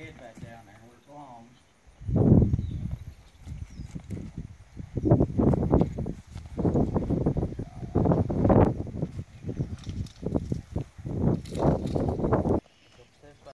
head back down there.